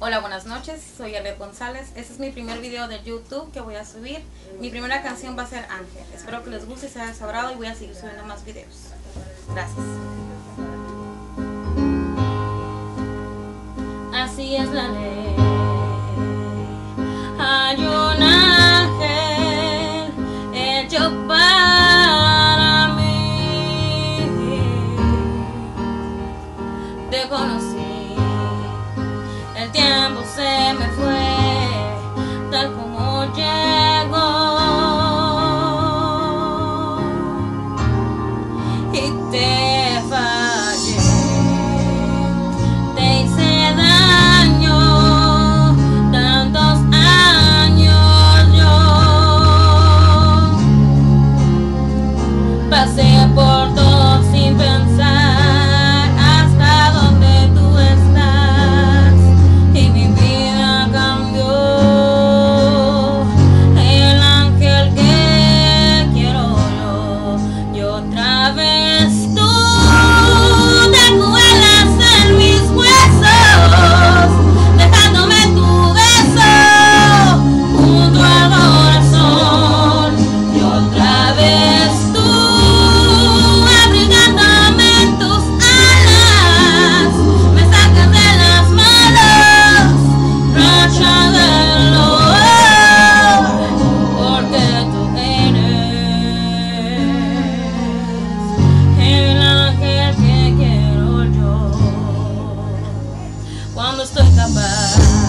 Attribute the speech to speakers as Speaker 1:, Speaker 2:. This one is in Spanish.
Speaker 1: Hola, buenas noches, soy Arlet González. Este es mi primer video de YouTube que voy a subir. Mi primera canción va a ser Ángel. Espero que les guste y sea sabrado y voy a seguir subiendo más videos. Gracias. Así es la ley. Y te anos tão acabar.